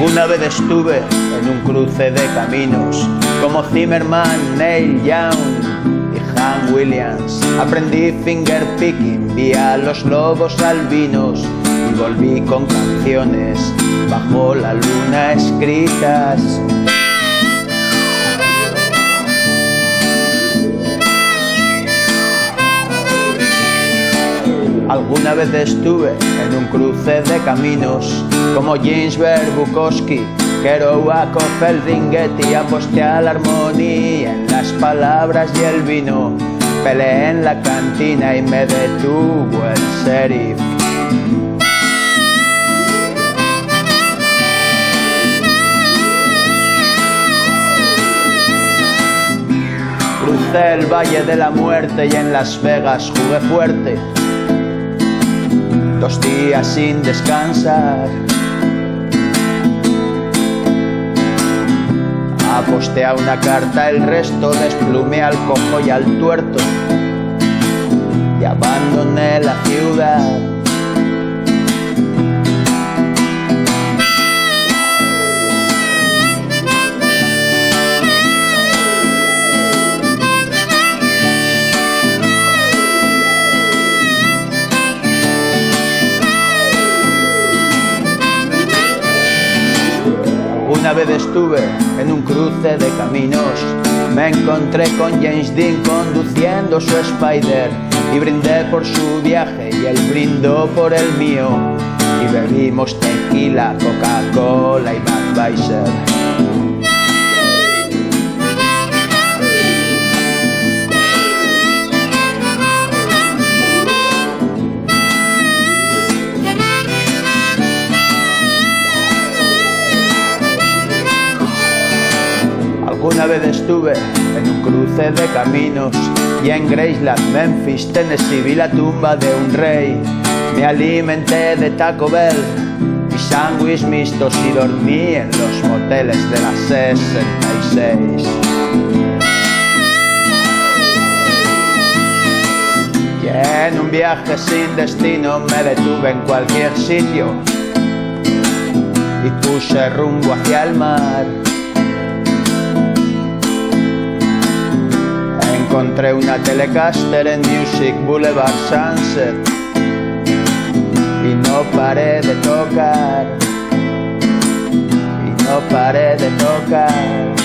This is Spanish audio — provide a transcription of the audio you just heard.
Alguna vez estuve en un cruce de caminos como Zimmerman, Neil Young y Han Williams. Aprendí finger picking, vi los lobos albinos y volví con canciones bajo la luna escritas. Alguna vez estuve en un cruce de caminos como Ginsberg, Bukowski, Kerouac o Feldringetti aposté a la armonía en las palabras y el vino. Peleé en la cantina y me detuvo el sheriff. Crucé el Valle de la Muerte y en Las Vegas jugué fuerte. Dos días sin descansar. Aposté a una carta, el resto desplumé al cojo y al tuerto. Y abandoné la ciudad. Una vez estuve en un cruce de caminos, me encontré con James Dean conduciendo su Spider y brindé por su viaje y él brindó por el mío y bebimos tequila, Coca-Cola y Budweiser. Alguna vez estuve en un cruce de caminos y en Graceland, Memphis, Tennessee vi la tumba de un rey. Me alimenté de Taco Bell y sándwiches mixtos y dormí en los moteles de la 66. Y en un viaje sin destino me detuve en cualquier sitio y puse rumbo hacia el mar. Encontré una Telecaster en Music Boulevard Sunset y no paré de tocar, y no paré de tocar.